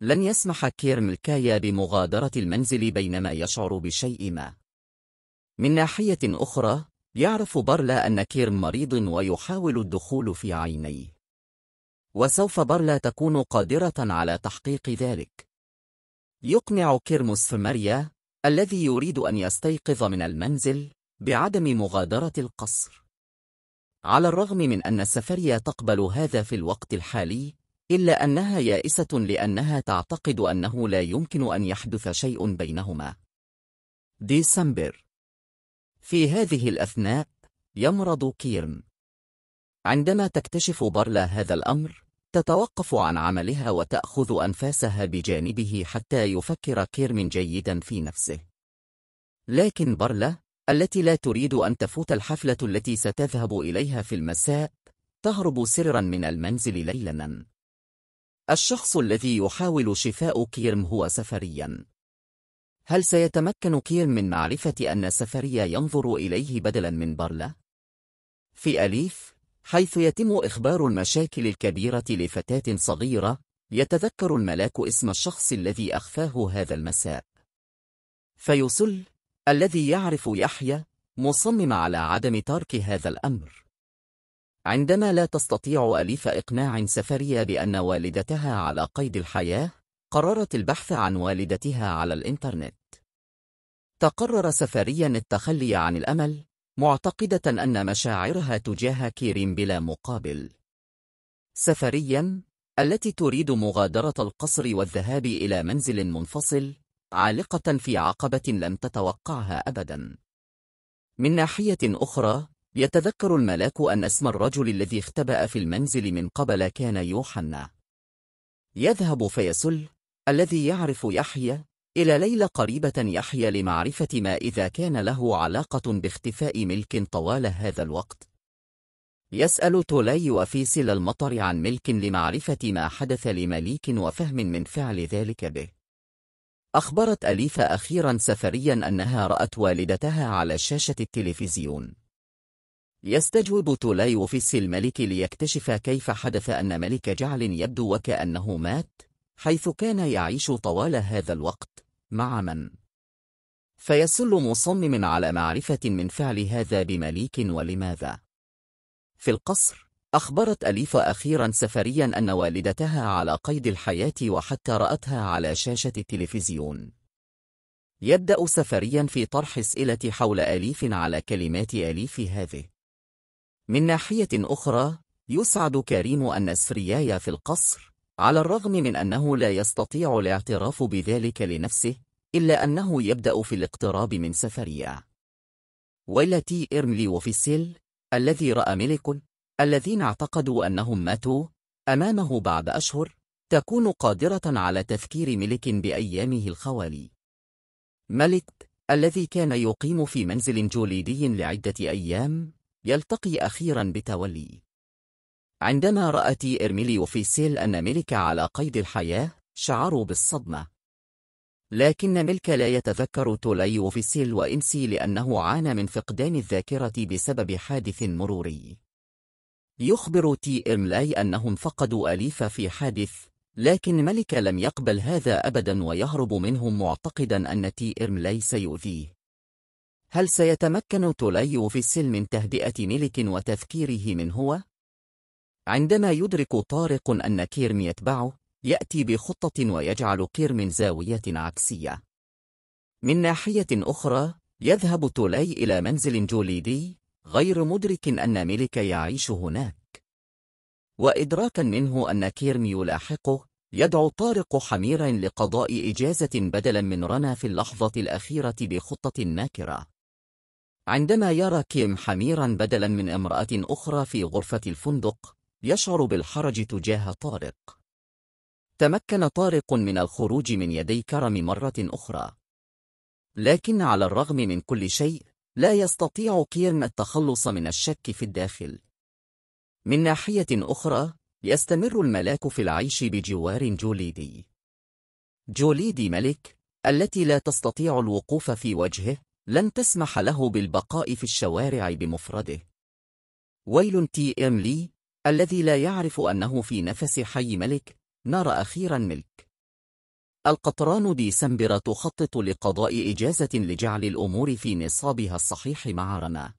لن يسمح كير ملكايا بمغادرة المنزل بينما يشعر بشيء ما. من ناحية أخرى، يعرف برلا أن كير مريض ويحاول الدخول في عينيه. وسوف برلا تكون قادرة على تحقيق ذلك. يقنع كيرموس ماريا الذي يريد أن يستيقظ من المنزل بعدم مغادرة القصر. على الرغم من أن سفريا تقبل هذا في الوقت الحالي، إلا أنها يائسة لأنها تعتقد أنه لا يمكن أن يحدث شيء بينهما. ديسمبر في هذه الأثناء يمرض كيرم. عندما تكتشف برلا هذا الأمر، تتوقف عن عملها وتأخذ أنفاسها بجانبه حتى يفكر كيرم جيدا في نفسه. لكن برلا، التي لا تريد أن تفوت الحفلة التي ستذهب إليها في المساء، تهرب سرا من المنزل ليلا. الشخص الذي يحاول شفاء كيرم هو سفريا. هل سيتمكن كيرم من معرفة أن سفريا ينظر إليه بدلا من برلا؟ في أليف، حيث يتم إخبار المشاكل الكبيرة لفتاة صغيرة، يتذكر الملاك اسم الشخص الذي أخفاه هذا المساء. فيسل، الذي يعرف يحيى، مصمم على عدم ترك هذا الأمر. عندما لا تستطيع أليف إقناع سفريا بأن والدتها على قيد الحياة، قررت البحث عن والدتها على الإنترنت. تقرر سفريا التخلي عن الأمل، معتقدة أن مشاعرها تجاه كيرين بلا مقابل. سفريا، التي تريد مغادرة القصر والذهاب إلى منزل منفصل، عالقة في عقبة لم تتوقعها أبدا. من ناحية أخرى، يتذكر الملاك أن اسم الرجل الذي اختبأ في المنزل من قبل كان يوحنا. يذهب فيسل، الذي يعرف يحيى، إلى ليلة قريبة يحيى لمعرفة ما إذا كان له علاقة باختفاء ملك طوال هذا الوقت. يسأل تولي وفيسل المطر عن ملك لمعرفة ما حدث لمليك وفهم من فعل ذلك به. أخبرت أليفا أخيرا سفريا أنها رأت والدتها على شاشة التلفزيون. يستجوب تولاي الملك ليكتشف كيف حدث أن ملك جعل يبدو وكأنه مات، حيث كان يعيش طوال هذا الوقت مع من؟ فيسل مصمم على معرفة من فعل هذا بمليك ولماذا؟ في القصر أخبرت أليفا أخيرا سفريا أن والدتها على قيد الحياة وحتى رأتها على شاشة التلفزيون. يبدأ سفريا في طرح أسئلة حول أليف على كلمات أليف هذه. من ناحية أخرى يسعد كريم أن سفريايا في القصر على الرغم من أنه لا يستطيع الاعتراف بذلك لنفسه إلا أنه يبدأ في الاقتراب من سفريا والتي إرملي وفيسيل الذي رأى ملك الذين اعتقدوا أنهم ماتوا أمامه بعد أشهر تكون قادرة على تذكير ملك بأيامه الخوالي. ملك الذي كان يقيم في منزل جوليدي لعدة أيام يلتقي أخيرا بتولي. عندما رأت إرميلي وفيسيل أن ملك على قيد الحياة شعروا بالصدمة. لكن ملك لا يتذكر تولي وفيسيل وإنسي لأنه عانى من فقدان الذاكرة بسبب حادث مروري. يخبر تي إرملاي أنهم فقدوا أليف في حادث لكن ملك لم يقبل هذا أبدا ويهرب منهم معتقدا أن تي إرملاي سيؤذيه. هل سيتمكن تولي وفيسيل من تهدئة ملك وتذكيره من هو؟ عندما يدرك طارق أن كيرم يتبعه يأتي بخطة ويجعل كيرم زاوية عكسية. من ناحية أخرى يذهب تولاي إلى منزل جوليدي غير مدرك أن ملك يعيش هناك. وإدراكا منه أن كيرم يلاحقه يدعو طارق حميرا لقضاء إجازة بدلا من رنا في اللحظة الأخيرة بخطة ناكرة. عندما يرى كيم حميرا بدلا من امرأة أخرى في غرفة الفندق يشعر بالحرج تجاه طارق. تمكن طارق من الخروج من يدي كرم مرة أخرى. لكن على الرغم من كل شيء لا يستطيع كيرم التخلص من الشك في الداخل. من ناحية أخرى يستمر الملاك في العيش بجوار جوليدي. جوليدي ملك التي لا تستطيع الوقوف في وجهه لن تسمح له بالبقاء في الشوارع بمفرده. ويل تي إم لي الذي لا يعرف أنه في نفس حي ملك نرى أخيرا ملك. القطران ديسمبر تخطط لقضاء إجازة لجعل الأمور في نصابها الصحيح مع رنا.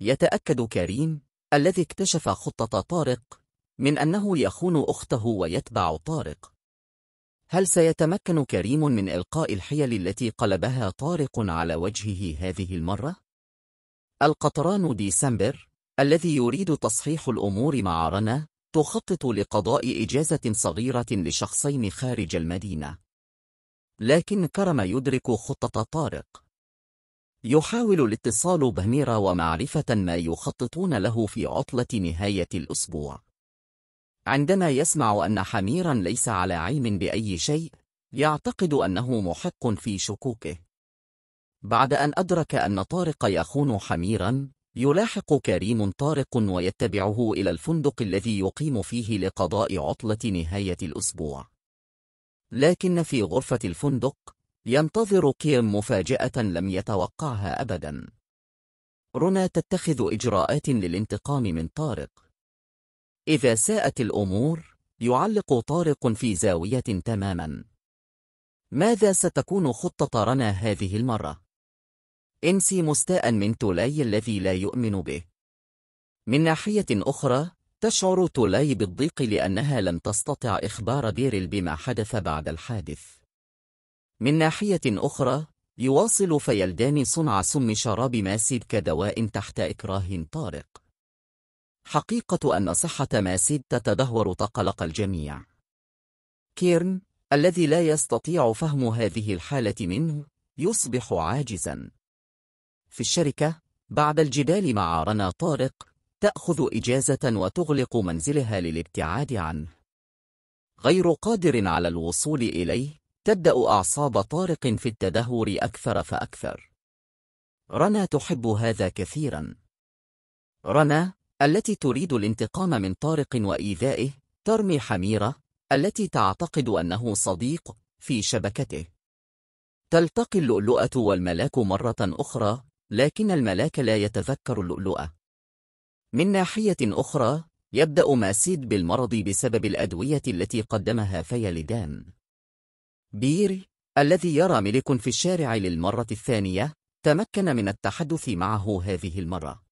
يتأكد كريم الذي اكتشف خطة طارق من أنه يخون أخته ويتبع طارق. هل سيتمكن كريم من إلقاء الحيل التي قلبها طارق على وجهه هذه المرة؟ القطران ديسمبر الذي يريد تصحيح الأمور مع رنا تخطط لقضاء إجازة صغيرة لشخصين خارج المدينة. لكن كرم يدرك خطة طارق. يحاول الاتصال بميرا ومعرفة ما يخططون له في عطلة نهاية الأسبوع. عندما يسمع أن حميرا ليس على علم بأي شيء يعتقد أنه محق في شكوكه. بعد أن أدرك أن طارق يخون حميرا يلاحق كريم طارق ويتبعه إلى الفندق الذي يقيم فيه لقضاء عطلة نهاية الأسبوع. لكن في غرفة الفندق ينتظر كيم مفاجأة لم يتوقعها أبدا. رنا تتخذ إجراءات للانتقام من طارق. إذا ساءت الأمور يعلق طارق في زاوية تماما. ماذا ستكون خطة رنا هذه المرة؟ إنسي مستاء من تولاي الذي لا يؤمن به. من ناحية أخرى تشعر تولاي بالضيق لأنها لم تستطع إخبار بيرل بما حدث بعد الحادث. من ناحية أخرى يواصل فيلدان صنع سم شراب ماسيد كدواء تحت إكراه طارق. حقيقة أن صحة ماسيد تتدهور تقلق الجميع. كيرم الذي لا يستطيع فهم هذه الحالة منه يصبح عاجزاً. في الشركة بعد الجدال مع رنا طارق تأخذ إجازة وتغلق منزلها للابتعاد عنه. غير قادر على الوصول إليه تبدأ أعصاب طارق في التدهور أكثر فأكثر. رنا تحب هذا كثيرا. رنا التي تريد الانتقام من طارق وإيذائه ترمي حميرة التي تعتقد أنه صديق في شبكته. تلتقي اللؤلؤة والملاك مرة أخرى لكن الملاك لا يتذكر اللؤلؤة. من ناحية أخرى يبدأ ماسيد بالمرض بسبب الأدوية التي قدمها فيلدان بيري الذي يرى ملك في الشارع للمرة الثانية تمكن من التحدث معه هذه المرة.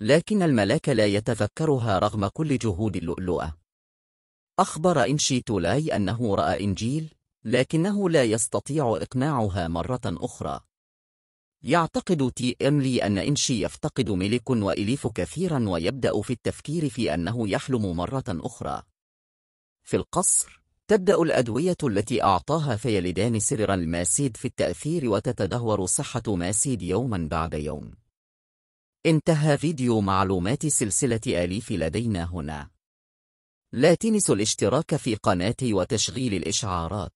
لكن الملاك لا يتذكرها رغم كل جهود اللؤلؤة. أخبر إنشي تولاي أنه رأى إنجيل لكنه لا يستطيع إقناعها مرة أخرى. يعتقد تي إملي أن إنسي يفتقد ميليك وإليف كثيرا ويبدأ في التفكير في أنه يحلم مرة أخرى. في القصر تبدأ الأدوية التي أعطاها فيلدان سررا ماسيد في التأثير وتتدهور صحة ماسيد يوما بعد يوم. انتهى فيديو معلومات سلسلة آليف لدينا هنا. لا تنسوا الاشتراك في قناتي وتشغيل الإشعارات.